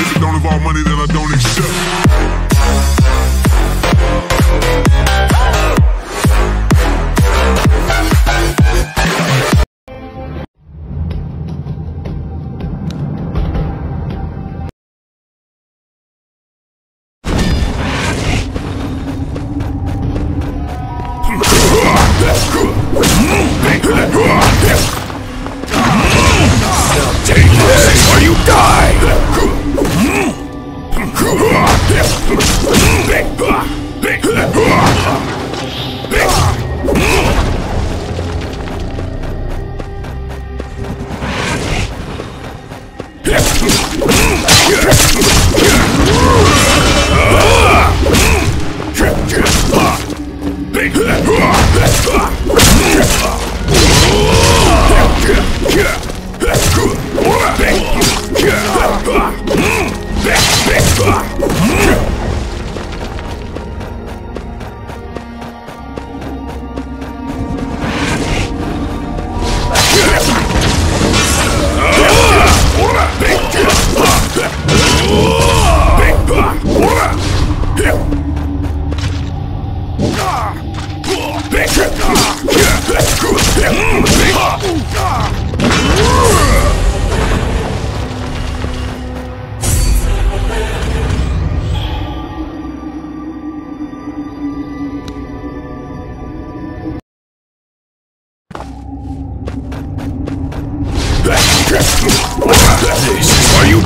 If it don't involve money, then I don't accept.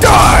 Die!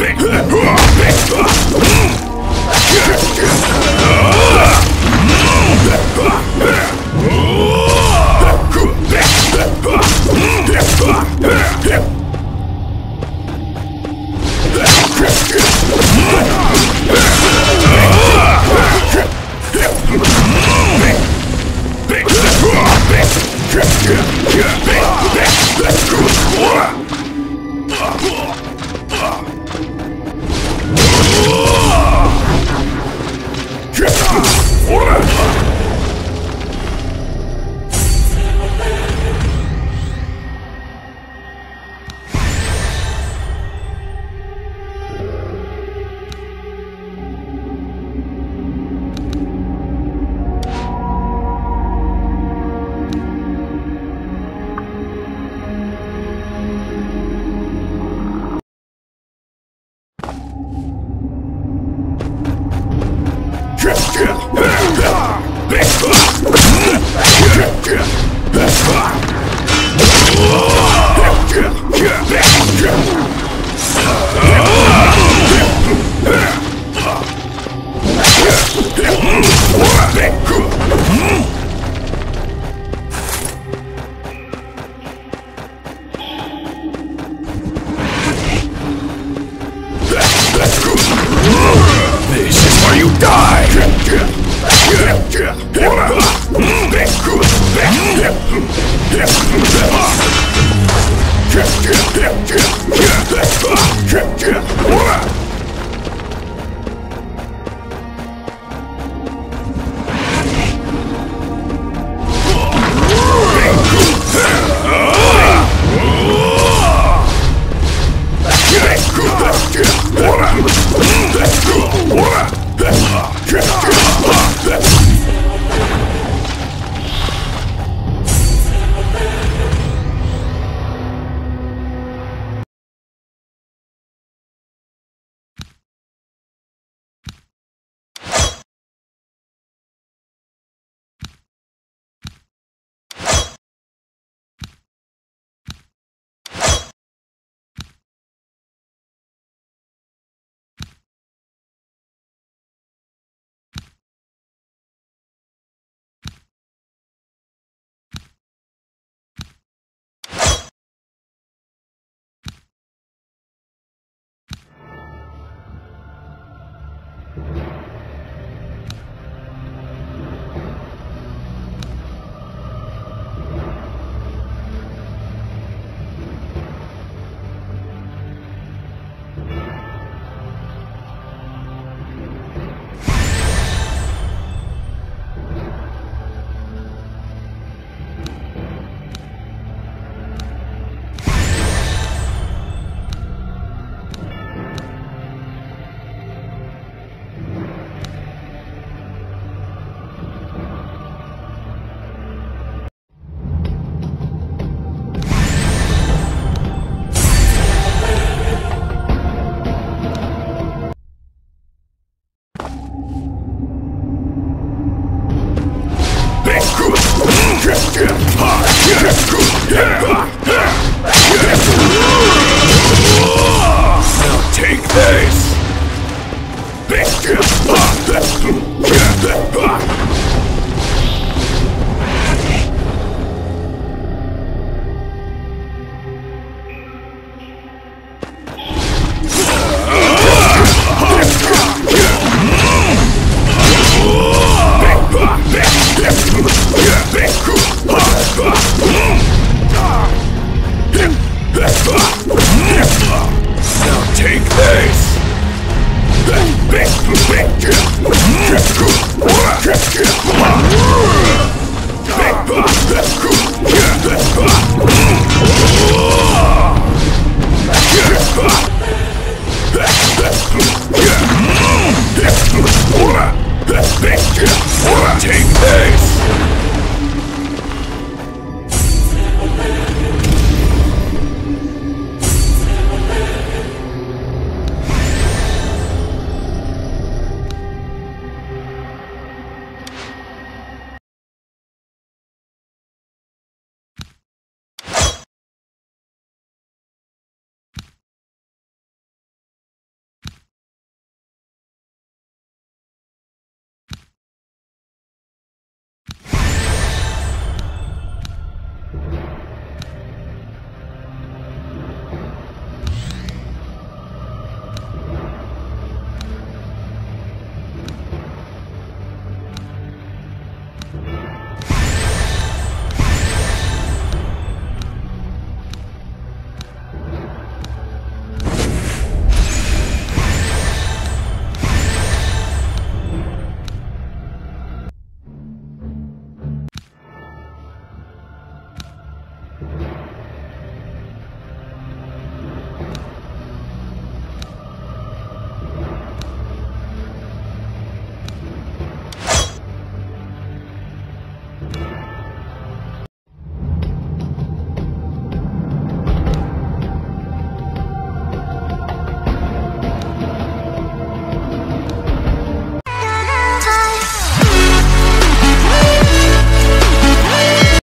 where you die! This